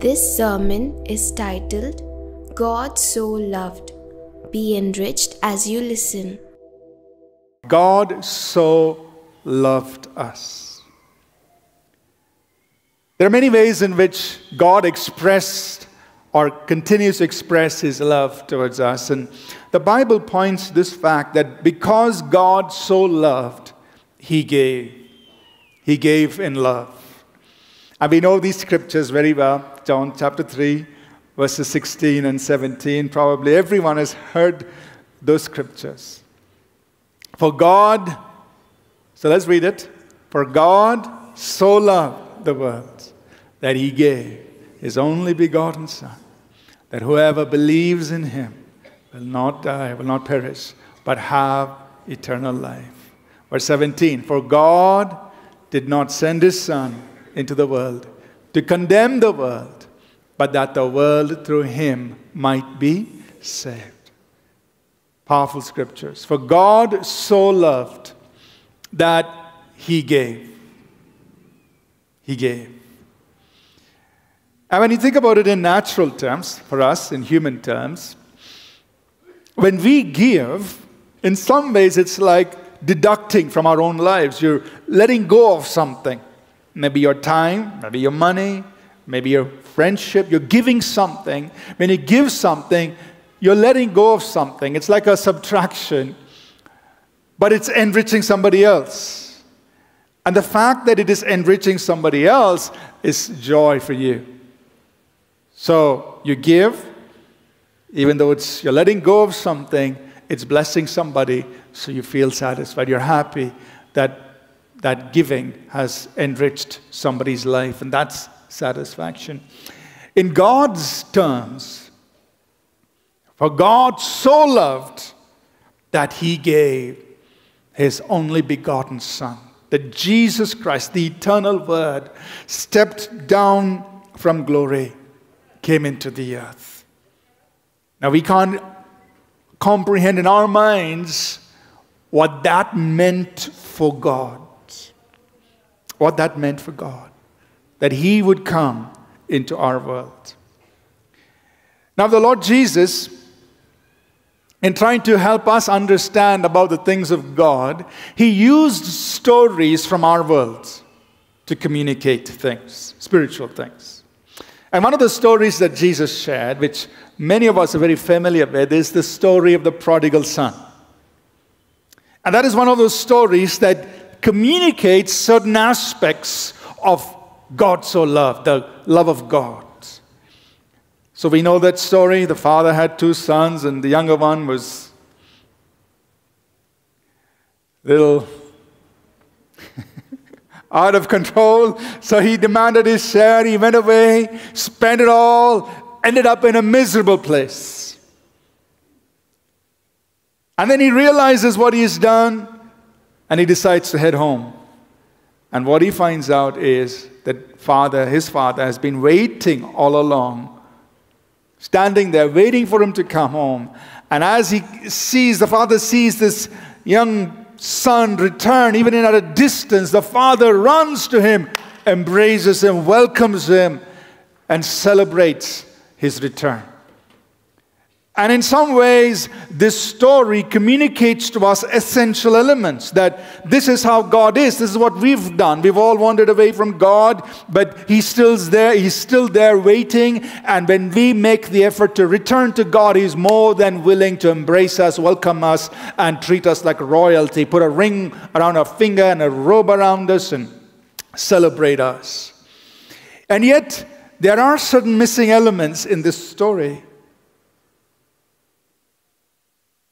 This sermon is titled God So Loved. Be enriched as you listen. God so loved us. There are many ways in which God expressed or continues to express his love towards us. And the Bible points this fact that because God so loved, he gave. He gave in love. And we know these scriptures very well. John chapter 3, verses 16 and 17. Probably everyone has heard those scriptures. For God, so let's read it. For God so loved the world that he gave his only begotten Son, that whoever believes in him will not die, will not perish, but have eternal life. Verse 17 For God did not send his Son into the world to condemn the world, but that the world through him might be saved. Powerful scriptures. For God so loved that he gave. He gave. And when you think about it in natural terms, for us, in human terms, when we give, in some ways it's like deducting from our own lives. You're letting go of something. Maybe your time, maybe your money, maybe your friendship. You're giving something. When you give something, you're letting go of something. It's like a subtraction, but it's enriching somebody else. And the fact that it is enriching somebody else is joy for you. So you give, even though it's, you're letting go of something, it's blessing somebody, so you feel satisfied. You're happy that that giving has enriched somebody's life, and that's satisfaction. In God's terms, for God so loved that he gave his only begotten Son, that Jesus Christ, the eternal Word, stepped down from glory came into the earth. Now, we can't comprehend in our minds what that meant for God. What that meant for God. That He would come into our world. Now, the Lord Jesus, in trying to help us understand about the things of God, He used stories from our world to communicate things, spiritual things. And one of the stories that Jesus shared, which many of us are very familiar with, is the story of the prodigal son. And that is one of those stories that communicates certain aspects of God so loved, the love of God. So we know that story. The father had two sons, and the younger one was little out of control. So he demanded his share. He went away, spent it all, ended up in a miserable place. And then he realizes what he has done and he decides to head home. And what he finds out is that father, his father, has been waiting all along, standing there waiting for him to come home. And as he sees, the father sees this young son return, even in at a distance, the father runs to him, embraces him, welcomes him, and celebrates his return. And in some ways, this story communicates to us essential elements that this is how God is. This is what we've done. We've all wandered away from God, but He's still there. He's still there waiting. And when we make the effort to return to God, He's more than willing to embrace us, welcome us, and treat us like royalty. Put a ring around our finger and a robe around us and celebrate us. And yet, there are certain missing elements in this story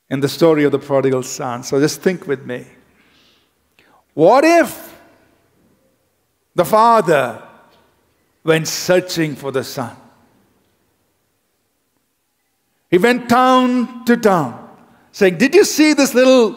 in the story of the prodigal son. So just think with me. What if the father went searching for the son? He went town to town saying, Did you see this little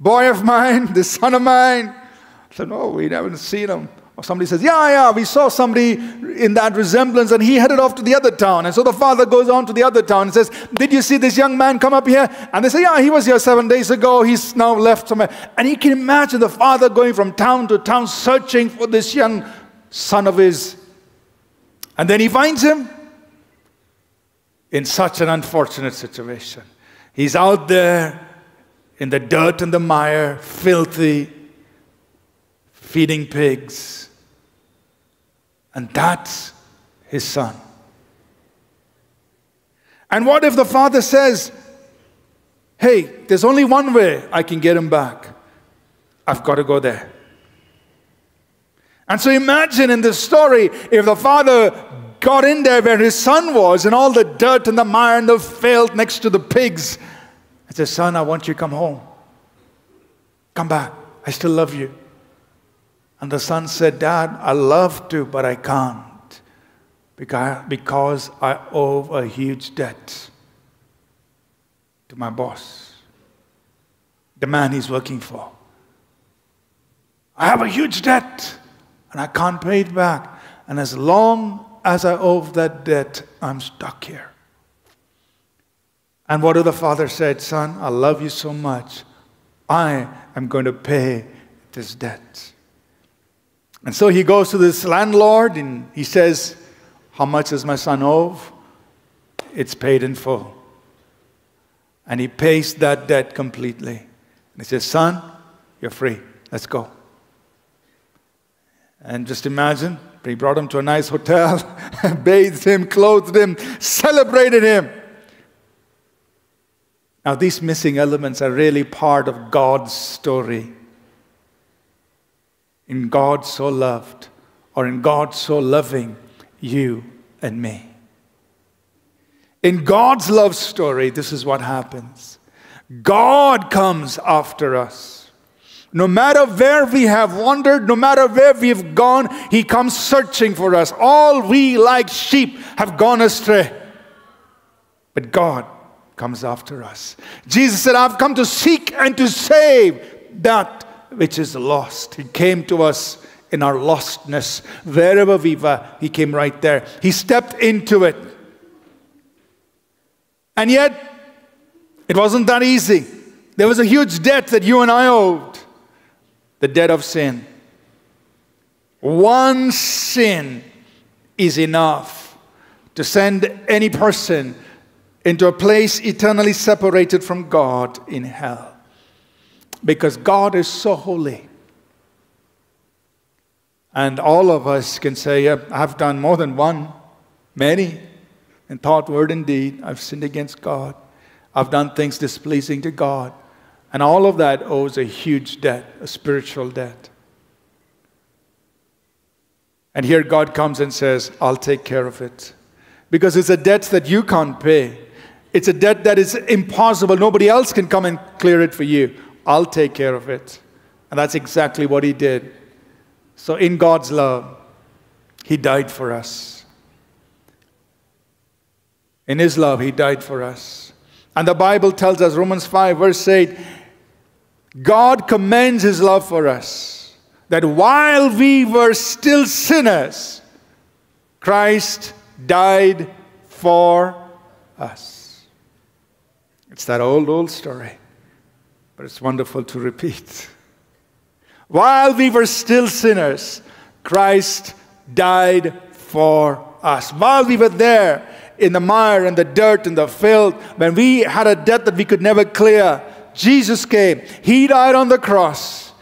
boy of mine, this son of mine? I said, No, we haven't seen him. Or somebody says, Yeah, yeah, we saw somebody in that resemblance and he headed off to the other town. And so the father goes on to the other town and says, Did you see this young man come up here? And they say, Yeah, he was here seven days ago. He's now left somewhere. And you can imagine the father going from town to town searching for this young son of his. And then he finds him in such an unfortunate situation. He's out there in the dirt and the mire, filthy, feeding pigs. And that's his son. And what if the father says, Hey, there's only one way I can get him back? I've got to go there. And so imagine in this story if the father got in there where his son was and all the dirt and the mire and the filth next to the pigs and said, Son, I want you to come home. Come back. I still love you. And the son said, Dad, I love to, but I can't because I owe a huge debt to my boss, the man he's working for. I have a huge debt and I can't pay it back. And as long as I owe that debt, I'm stuck here. And what did the father said, Son, I love you so much. I am going to pay this debt. And so he goes to this landlord and he says, How much does my son owe? It's paid in full. And he pays that debt completely. And he says, Son, you're free. Let's go. And just imagine, he brought him to a nice hotel, bathed him, clothed him, celebrated him. Now, these missing elements are really part of God's story. In God so loved, or in God so loving you and me. In God's love story, this is what happens God comes after us. No matter where we have wandered, no matter where we've gone, He comes searching for us. All we, like sheep, have gone astray. But God comes after us. Jesus said, I've come to seek and to save that which is lost. He came to us in our lostness. Wherever we were, He came right there. He stepped into it. And yet, it wasn't that easy. There was a huge debt that you and I owed the debt of sin. One sin is enough to send any person into a place eternally separated from God in hell. Because God is so holy. And all of us can say, I've done more than one, many, in thought, word, and deed. I've sinned against God. I've done things displeasing to God. And all of that owes a huge debt, a spiritual debt. And here God comes and says, I'll take care of it. Because it's a debt that you can't pay. It's a debt that is impossible. Nobody else can come and clear it for you. I'll take care of it. And that's exactly what he did. So, in God's love, he died for us. In his love, he died for us. And the Bible tells us, Romans 5, verse 8, God commends his love for us that while we were still sinners, Christ died for us. It's that old, old story, but it's wonderful to repeat. While we were still sinners, Christ died for us. While we were there in the mire and the dirt and the filth, when we had a debt that we could never clear, Jesus came. He died on the cross.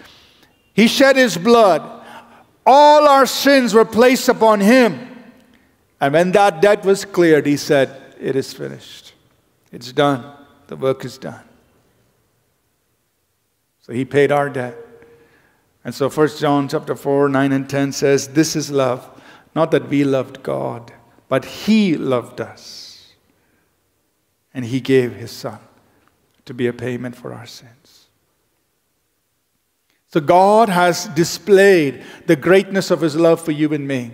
He shed his blood. All our sins were placed upon him. And when that debt was cleared, he said, It is finished. It's done. The work is done. So he paid our debt. And so 1 John chapter 4, 9 and 10 says, This is love, not that we loved God, but he loved us. And he gave his son to be a payment for our sins. So God has displayed the greatness of his love for you and me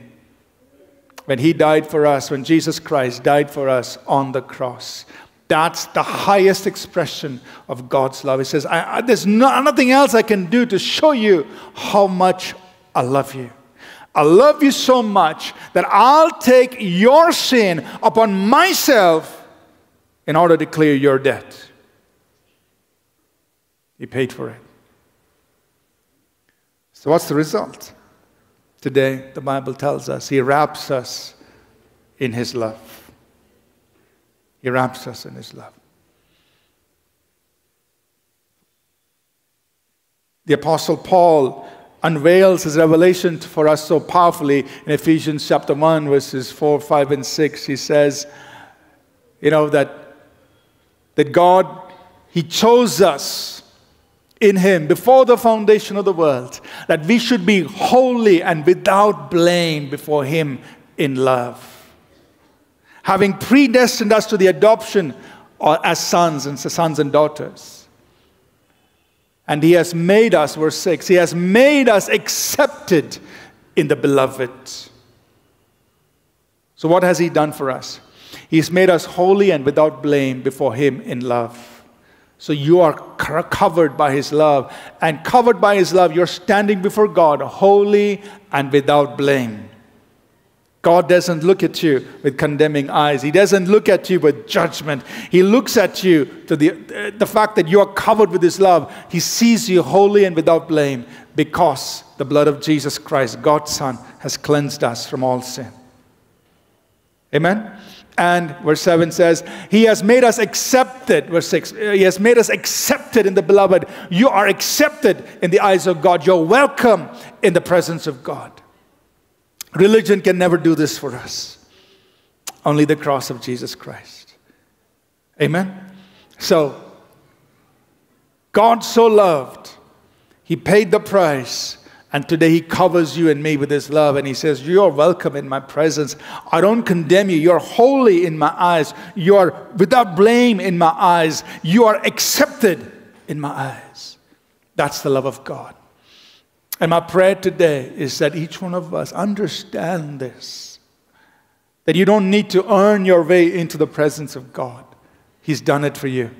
when he died for us, when Jesus Christ died for us on the cross. That's the highest expression of God's love. He says, I, I, There's no, nothing else I can do to show you how much I love you. I love you so much that I'll take your sin upon myself in order to clear your debt. He paid for it. So, what's the result? Today, the Bible tells us He wraps us in His love. He wraps us in His love. The Apostle Paul unveils his revelation for us so powerfully in Ephesians chapter 1, verses 4, 5, and 6. He says, you know, that, that God, He chose us in Him before the foundation of the world, that we should be holy and without blame before Him in love. Having predestined us to the adoption uh, as sons and sons and daughters. And He has made us, verse 6, He has made us accepted in the beloved. So, what has He done for us? He's made us holy and without blame before Him in love. So you are covered by His love. And covered by His love, you're standing before God holy and without blame. God doesn't look at you with condemning eyes. He doesn't look at you with judgment. He looks at you to the, uh, the fact that you are covered with His love. He sees you holy and without blame because the blood of Jesus Christ, God's Son, has cleansed us from all sin. Amen? And verse 7 says, He has made us accepted. Verse 6, He has made us accepted in the beloved. You are accepted in the eyes of God. You're welcome in the presence of God. Religion can never do this for us, only the cross of Jesus Christ. Amen? So, God so loved, He paid the price and today he covers you and me with his love and he says, You're welcome in my presence. I don't condemn you. You're holy in my eyes. You're without blame in my eyes. You are accepted in my eyes. That's the love of God. And my prayer today is that each one of us understand this. That you don't need to earn your way into the presence of God. He's done it for you.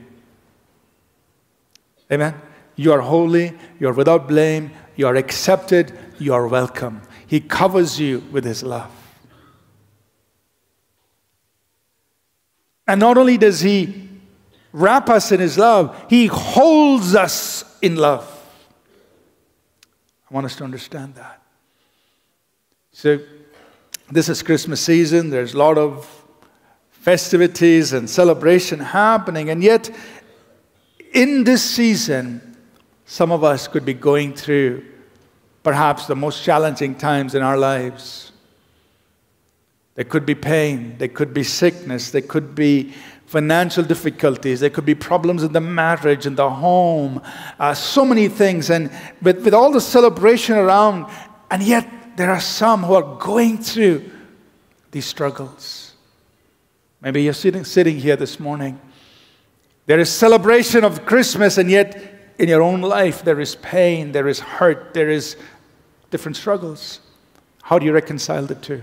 Amen. You are holy, you are without blame, you are accepted, you are welcome. He covers you with His love. And not only does He wrap us in His love, He holds us in love. I want us to understand that. So, this is Christmas season. There's a lot of festivities and celebration happening. And yet, in this season, some of us could be going through perhaps the most challenging times in our lives. There could be pain, there could be sickness, there could be financial difficulties, there could be problems in the marriage, in the home, uh, so many things. And with, with all the celebration around, and yet there are some who are going through these struggles. Maybe you're sitting, sitting here this morning. There is celebration of Christmas, and yet in your own life, there is pain, there is hurt, there is different struggles. How do you reconcile the two?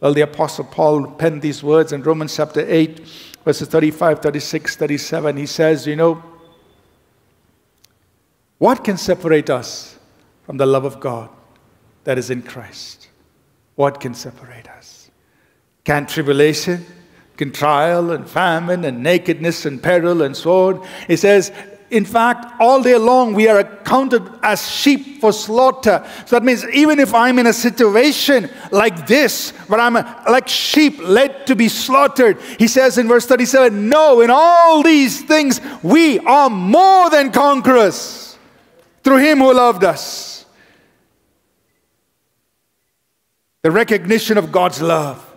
Well, the Apostle Paul penned these words in Romans chapter 8, verses 35, 36, 37. He says, You know, what can separate us from the love of God that is in Christ? What can separate us? Can tribulation, can trial and famine and nakedness and peril and sword? He says, in fact, all day long we are accounted as sheep for slaughter. So that means even if I'm in a situation like this, where I'm like sheep led to be slaughtered, he says in verse 37 No, in all these things we are more than conquerors through him who loved us. The recognition of God's love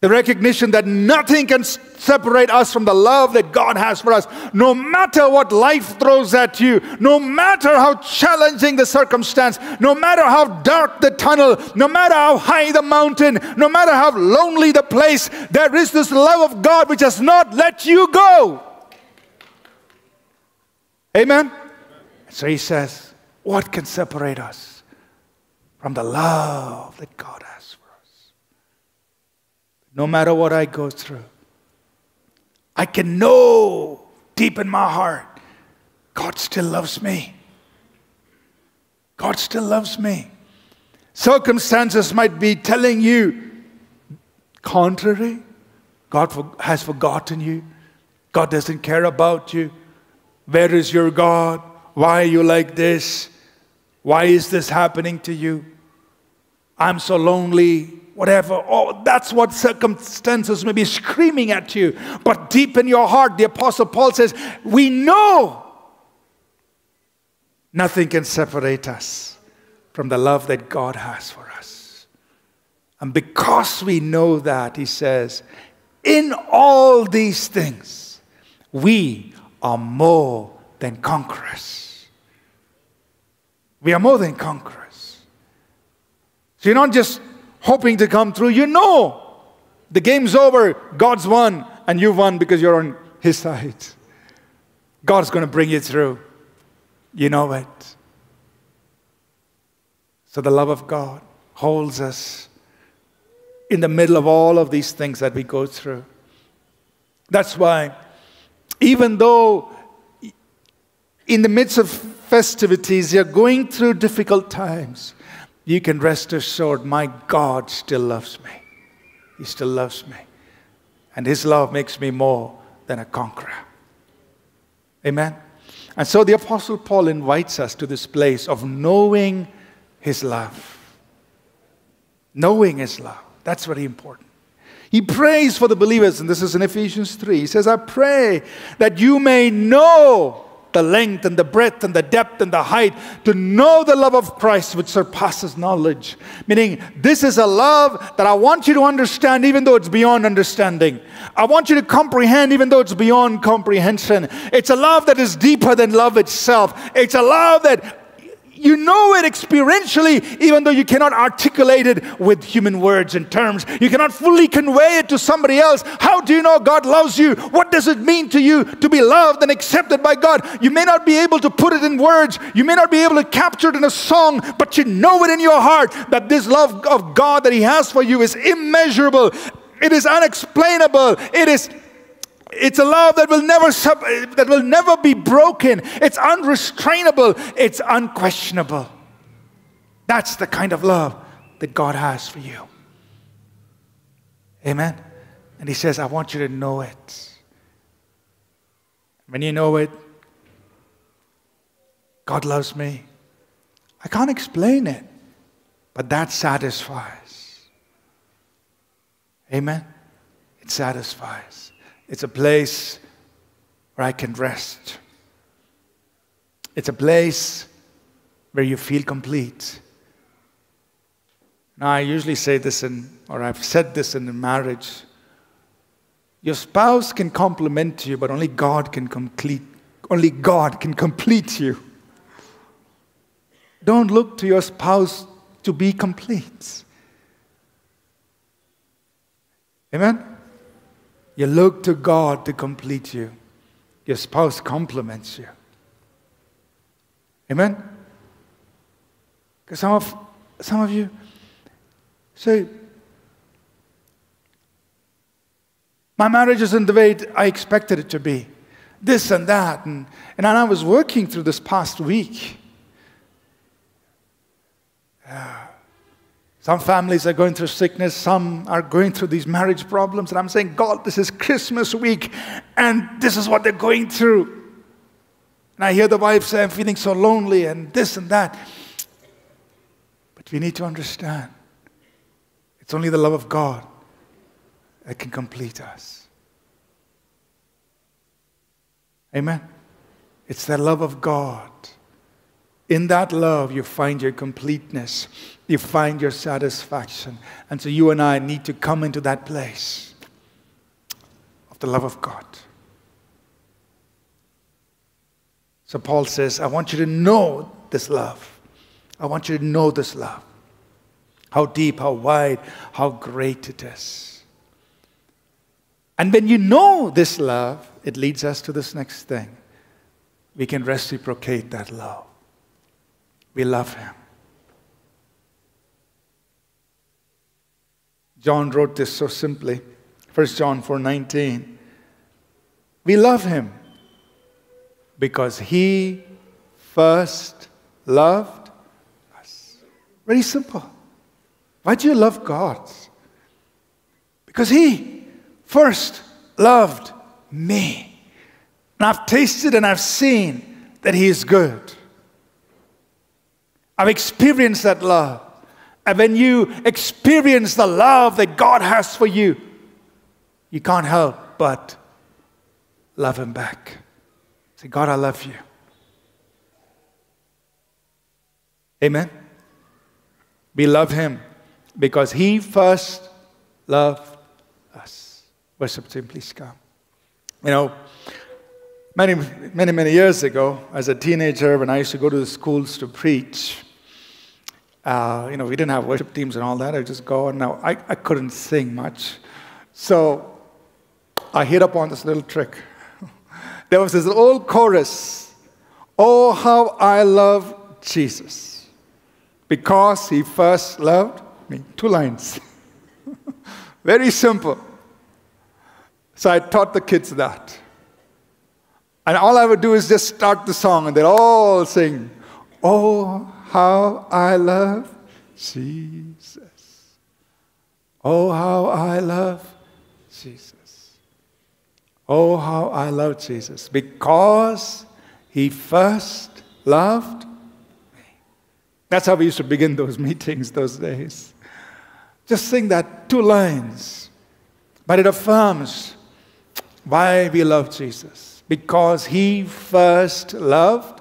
the recognition that nothing can separate us from the love that God has for us. No matter what life throws at you, no matter how challenging the circumstance, no matter how dark the tunnel, no matter how high the mountain, no matter how lonely the place, there is this love of God which has not let you go. Amen? So he says, What can separate us from the love that God has? No matter what I go through. I can know deep in my heart God still loves me. God still loves me. Circumstances might be telling you contrary. God has forgotten you. God doesn't care about you. Where is your God? Why are you like this? Why is this happening to you? I'm so lonely whatever. Oh, that's what circumstances may be screaming at you. But deep in your heart, the Apostle Paul says, We know nothing can separate us from the love that God has for us. And because we know that, he says, in all these things, we are more than conquerors. We are more than conquerors. So you're not just hoping to come through. You know the game's over, God's won, and you won because you're on His side. God's going to bring you through. You know it. So the love of God holds us in the middle of all of these things that we go through. That's why, even though in the midst of festivities you're going through difficult times, you can rest assured my God still loves me. He still loves me. And His love makes me more than a conqueror. Amen. And so the Apostle Paul invites us to this place of knowing His love. Knowing His love. That's very important. He prays for the believers, and this is in Ephesians 3. He says, I pray that you may know the length and the breadth and the depth and the height, to know the love of Christ which surpasses knowledge. Meaning, this is a love that I want you to understand even though it's beyond understanding. I want you to comprehend even though it's beyond comprehension. It's a love that is deeper than love itself. It's a love that you know it experientially, even though you cannot articulate it with human words and terms. You cannot fully convey it to somebody else. How do you know God loves you? What does it mean to you to be loved and accepted by God? You may not be able to put it in words, you may not be able to capture it in a song, but you know it in your heart that this love of God that He has for you is immeasurable, it is unexplainable, it is it's a love that will never sub, that will never be broken. It's unrestrainable. It's unquestionable. That's the kind of love that God has for you. Amen. And he says, I want you to know it. When you know it, God loves me. I can't explain it, but that satisfies. Amen. It satisfies. It's a place where I can rest. It's a place where you feel complete. Now, I usually say this in, or I've said this in marriage. Your spouse can compliment you, but only God can complete, only God can complete you. Don't look to your spouse to be complete. Amen? You look to God to complete you. Your spouse compliments you. Amen? Because some of, some of you say, My marriage isn't the way I expected it to be. This and that. And, and I was working through this past week. Uh, some families are going through sickness, some are going through these marriage problems. And I'm saying, God, this is Christmas week, and this is what they're going through. And I hear the wife say, I'm feeling so lonely, and this and that. But we need to understand it's only the love of God that can complete us. Amen. It's the love of God in that love, you find your completeness, you find your satisfaction. And so you and I need to come into that place of the love of God. So Paul says, I want you to know this love. I want you to know this love. How deep, how wide, how great it is. And when you know this love, it leads us to this next thing. We can reciprocate that love. We love him. John wrote this so simply. 1 John 4:19. We love him because he first loved us. Very simple. Why do you love God? Because he first loved me. And I've tasted and I've seen that he is good. I've experienced that love. And when you experience the love that God has for you, you can't help but love Him back. Say, God, I love you. Amen. We love Him because He first loved us. Worship team, please come. You know, many, many, many years ago, as a teenager, when I used to go to the schools to preach, uh, you know, we didn't have worship teams and all that. I just go, and now I, I couldn't sing much. So I hit upon this little trick. there was this old chorus Oh, how I love Jesus because he first loved me. Two lines. Very simple. So I taught the kids that. And all I would do is just start the song and they'd all sing, Oh, how I love Jesus. Oh, how I love Jesus. Oh, how I love Jesus. Because he first loved me. That's how we used to begin those meetings those days. Just sing that two lines, but it affirms why we love Jesus. Because he first loved.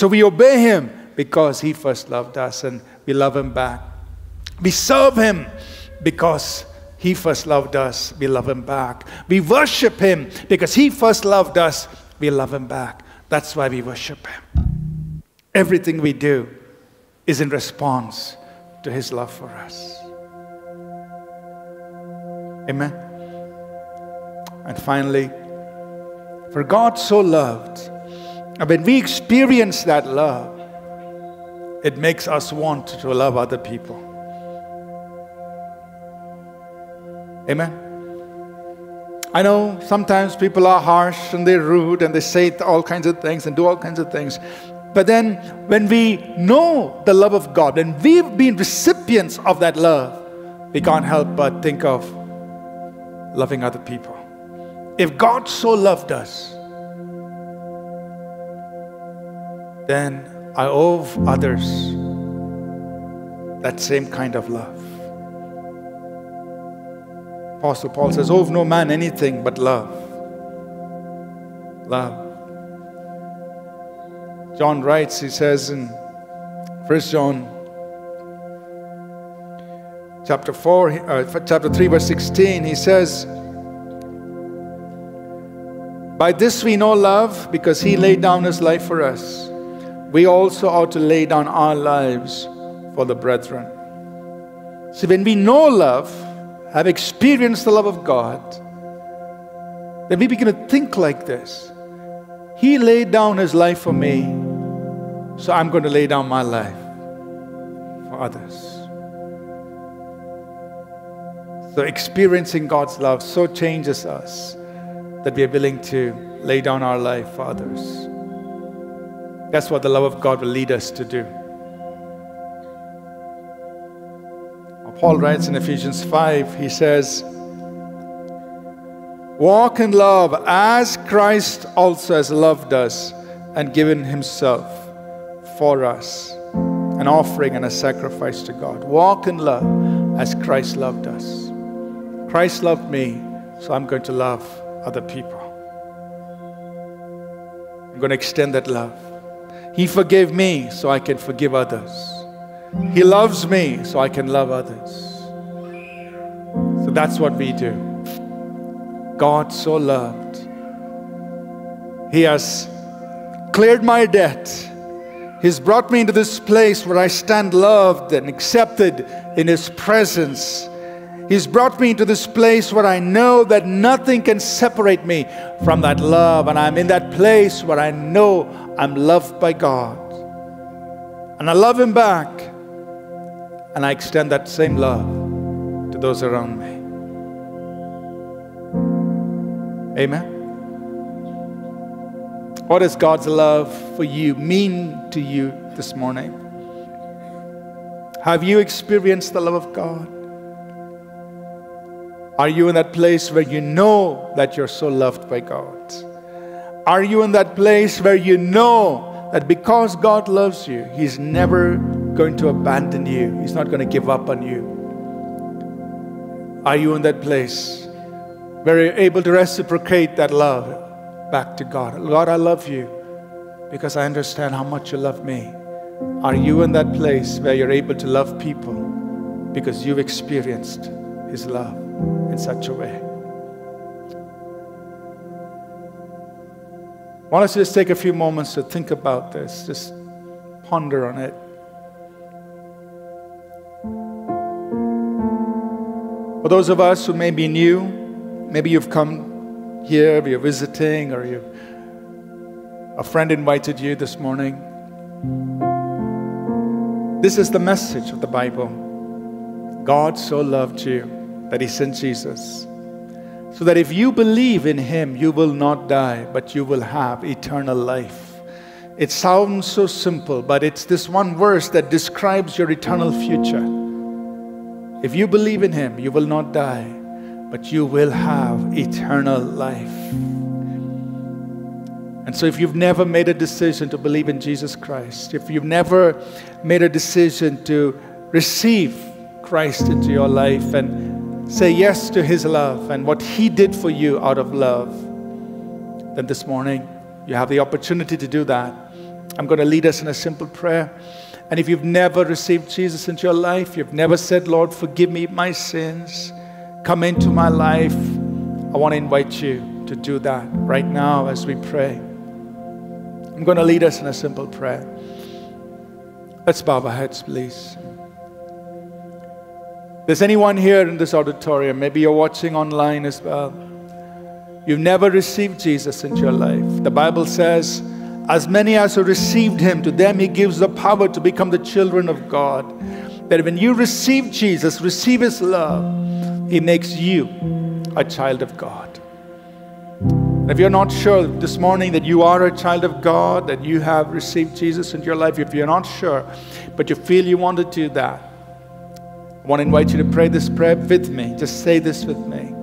So we obey him because he first loved us and we love him back. We serve him because he first loved us, we love him back. We worship him because he first loved us, we love him back. That's why we worship him. Everything we do is in response to his love for us. Amen. And finally, for God so loved, and when we experience that love, it makes us want to love other people. Amen. I know sometimes people are harsh and they're rude and they say all kinds of things and do all kinds of things. But then, when we know the love of God and we've been recipients of that love, we can't help but think of loving other people. If God so loved us, then I owe others that same kind of love. Apostle Paul says, Owe no man anything but love. Love. John writes, he says in 1 John chapter 4, uh, chapter 3, verse 16, he says, By this we know love, because he laid down his life for us. We also ought to lay down our lives for the brethren. See, when we know love, have experienced the love of God, then we begin to think like this. He laid down his life for me so I'm going to lay down my life for others. So experiencing God's love so changes us that we are willing to lay down our life for others. That's what the love of God will lead us to do. Paul writes in Ephesians 5, he says, Walk in love as Christ also has loved us and given himself for us, an offering and a sacrifice to God. Walk in love as Christ loved us. Christ loved me, so I'm going to love other people. I'm going to extend that love. He forgave me, so I can forgive others. He loves me, so I can love others. So that's what we do. God so loved. He has cleared my debt He's brought me into this place where I stand loved and accepted in His presence. He's brought me into this place where I know that nothing can separate me from that love. And I'm in that place where I know I'm loved by God. And I love Him back. And I extend that same love to those around me. Amen. What does God's love for you mean to you this morning? Have you experienced the love of God? Are you in that place where you know that you're so loved by God? Are you in that place where you know that because God loves you, He's never going to abandon you, He's not going to give up on you. Are you in that place where you're able to reciprocate that love back to God? Lord, I love you because I understand how much you love me. Are you in that place where you're able to love people because you've experienced His love in such a way? Want us to just take a few moments to think about this, just ponder on it. For those of us who may be new, maybe you've come here, you're visiting, or you a friend invited you this morning. This is the message of the Bible. God so loved you that he sent Jesus so that if you believe in him, you will not die, but you will have eternal life. It sounds so simple, but it's this one verse that describes your eternal future. If you believe in him, you will not die, but you will have eternal life. And so, if you've never made a decision to believe in Jesus Christ, if you've never made a decision to receive Christ into your life and say yes to His love and what He did for you out of love, then this morning you have the opportunity to do that. I'm going to lead us in a simple prayer. And if you've never received Jesus into your life, you've never said, Lord, forgive me my sins, come into my life, I want to invite you to do that right now as we pray. I'm going to lead us in a simple prayer. Let's bow our heads, please there's anyone here in this auditorium, maybe you're watching online as well, you've never received Jesus into your life. The Bible says, as many as have received him, to them he gives the power to become the children of God. That when you receive Jesus, receive his love, he makes you a child of God. if you're not sure this morning that you are a child of God, that you have received Jesus into your life, if you're not sure, but you feel you want to do that, I want to invite you to pray this prayer with me. Just say this with me.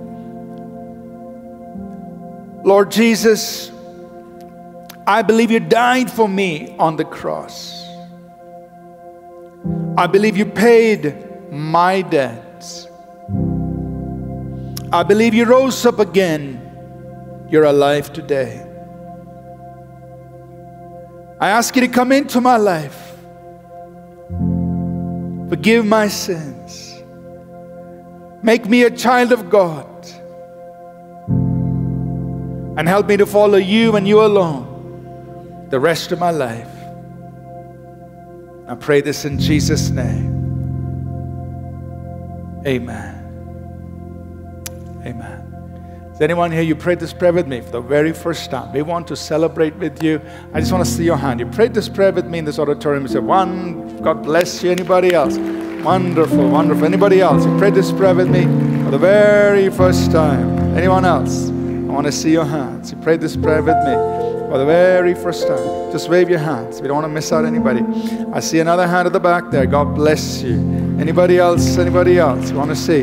Lord Jesus, I believe you died for me on the cross. I believe you paid my debts. I believe you rose up again. You're alive today. I ask you to come into my life. Forgive my sins. Make me a child of God. And help me to follow you and you alone the rest of my life. I pray this in Jesus' name. Amen. Amen. Is anyone here, you prayed this prayer with me for the very first time? We want to celebrate with you. I just want to see your hand. You prayed this prayer with me in this auditorium. You said, one, God bless you. Anybody else? Wonderful, wonderful. Anybody else? You prayed this prayer with me for the very first time. Anyone else? I want to see your hands. You prayed this prayer with me for the very first time. Just wave your hands. We don't want to miss out anybody. I see another hand at the back there. God bless you. Anybody else? Anybody else? You want to see?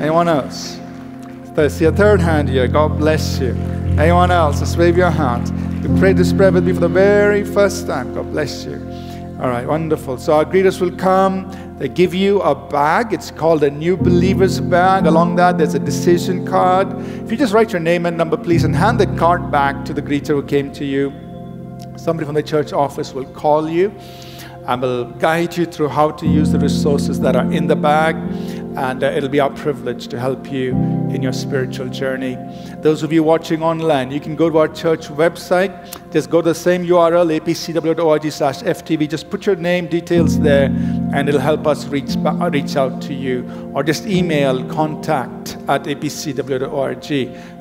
Anyone else? See a third hand here. God bless you. Anyone else? Just wave your hand. You prayed this prayer with me for the very first time. God bless you. All right, wonderful. So our greeters will come. They give you a bag. It's called a new believer's bag. Along that, there's a decision card. If you just write your name and number, please, and hand the card back to the greeter who came to you, somebody from the church office will call you and will guide you through how to use the resources that are in the bag and uh, it'll be our privilege to help you in your spiritual journey. Those of you watching online, you can go to our church website. Just go to the same URL, apcwo.org slash FTV. Just put your name details there, and it'll help us reach, reach out to you. Or just email contact at apcwo.org,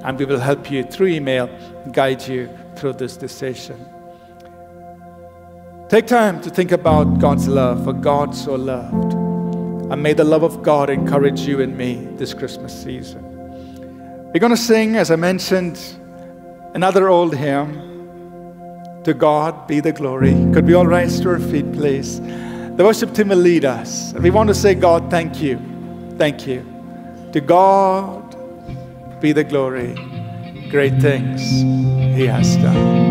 and we will help you through email, guide you through this decision. Take time to think about God's love, for God so loved. And may the love of God encourage you and me this Christmas season. We're going to sing, as I mentioned, another old hymn. To God be the glory. Could we all rise to our feet, please? The worship team will lead us. And we want to say, God, thank you. Thank you. To God be the glory. Great things He has done.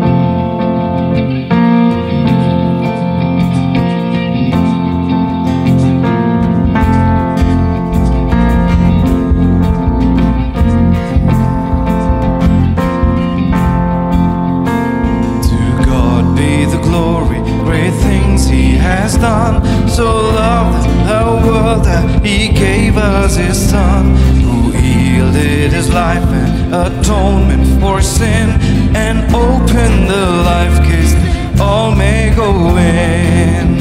Life and atonement for sin, and open the life that all may go in.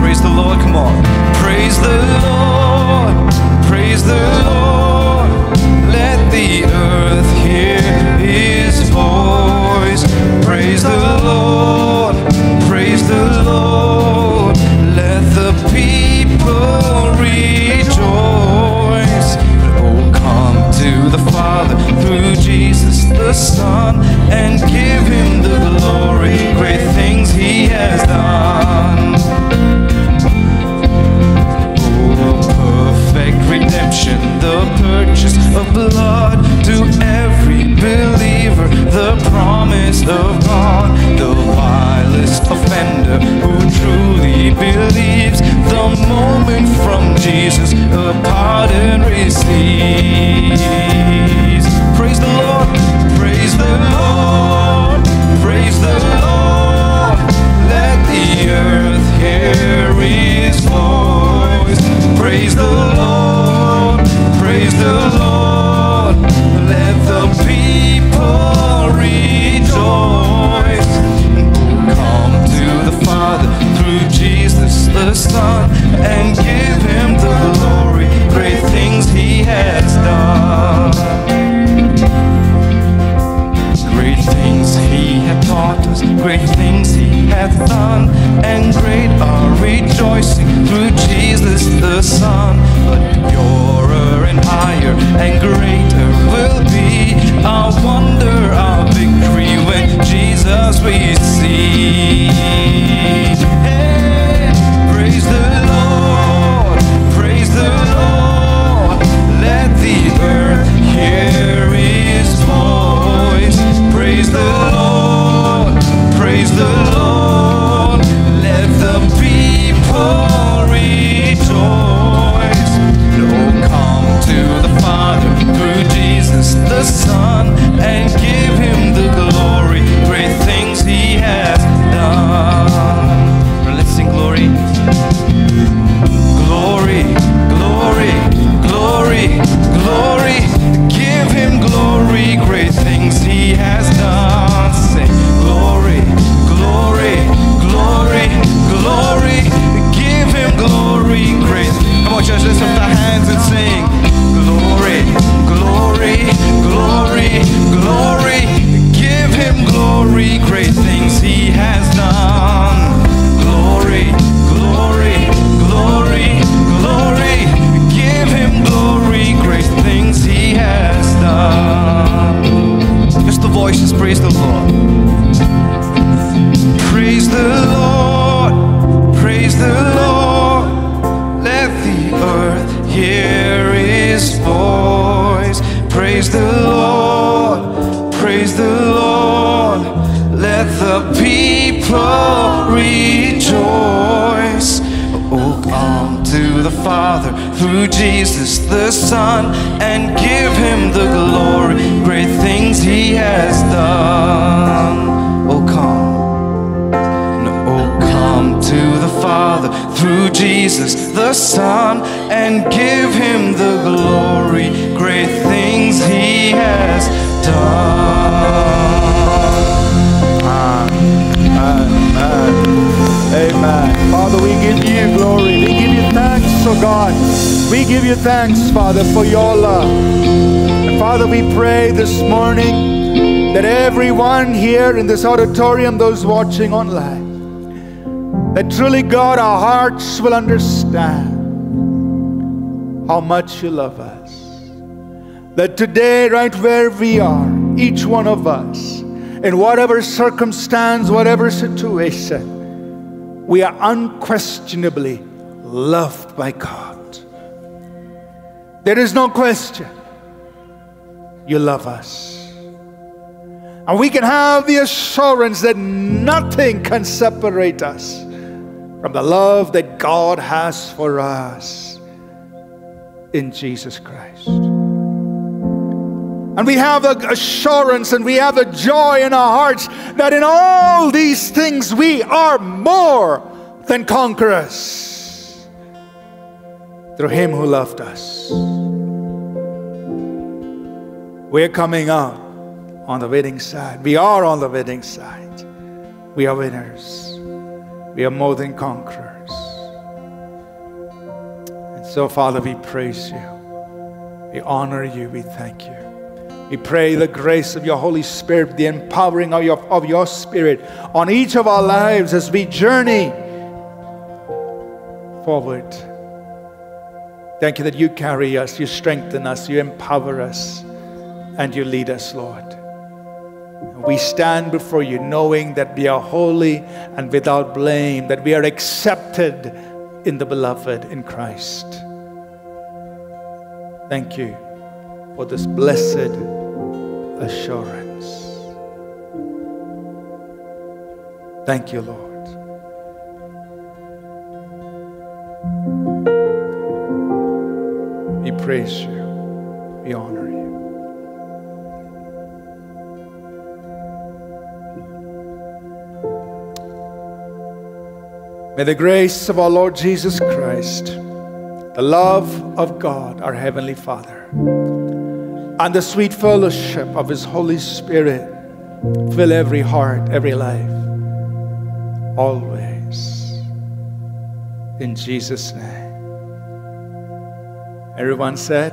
Praise the Lord, come on. Praise the Lord, praise the Lord. Let the earth hear His voice. Praise the Lord, and give Him the glory. Great things He has done. Oh, perfect redemption, the purchase of blood to every believer, the promise of God, the vilest offender who truly believes the moment from Jesus a pardon receives. Son and give him the glory. Great things he has done. Oh, come. Oh, come to the Father through Jesus the Son and give him the glory. Great things he has done. Amen. Amen. Father, we give you glory. Oh God. We give you thanks, Father, for your love. And Father, we pray this morning that everyone here in this auditorium, those watching online, that truly, God, our hearts will understand how much you love us. That today, right where we are, each one of us, in whatever circumstance, whatever situation, we are unquestionably loved by God. There is no question. You love us. And we can have the assurance that nothing can separate us from the love that God has for us in Jesus Christ. And we have the assurance and we have the joy in our hearts that in all these things we are more than conquerors through Him who loved us. We're coming out on the winning side. We are on the winning side. We are winners. We are more than conquerors. And so, Father, we praise you. We honor you. We thank you. We pray the grace of your Holy Spirit, the empowering of your, of your Spirit on each of our lives as we journey forward. Thank you that you carry us, you strengthen us, you empower us, and you lead us, Lord. We stand before you knowing that we are holy and without blame, that we are accepted in the beloved in Christ. Thank you for this blessed assurance. Thank you, Lord. Praise you. We honor you. May the grace of our Lord Jesus Christ, the love of God, our Heavenly Father, and the sweet fellowship of His Holy Spirit fill every heart, every life, always. In Jesus' name. Everyone said,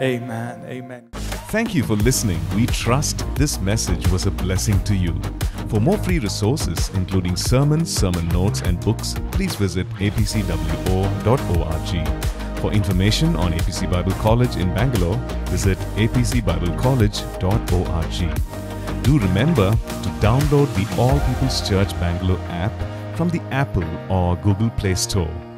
Amen. Amen. Thank you for listening. We trust this message was a blessing to you. For more free resources, including sermons, sermon notes, and books, please visit apcwo.org. For information on APC Bible College in Bangalore, visit apcbiblecollege.org. Do remember to download the All People's Church Bangalore app from the Apple or Google Play Store.